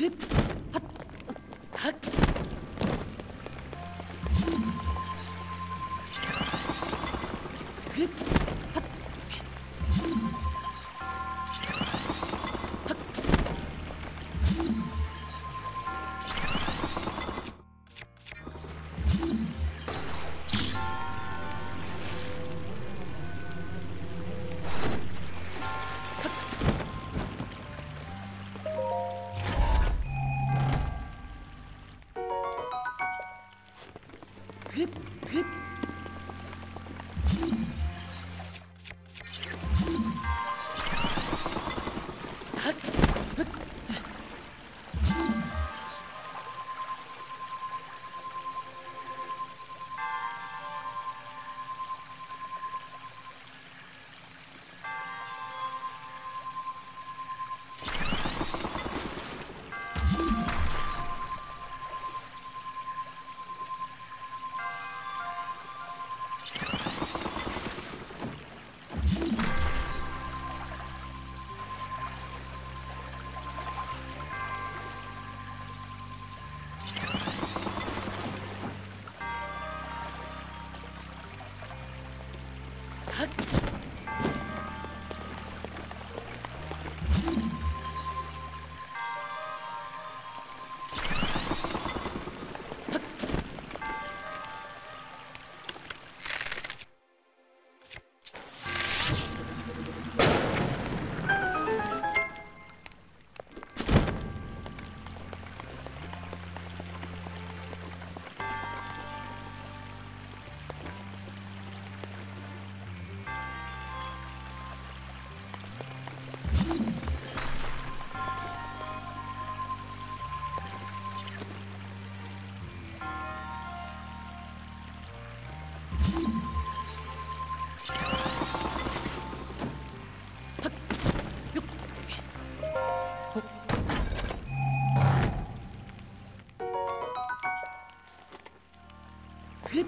Good. 휙휙 흑.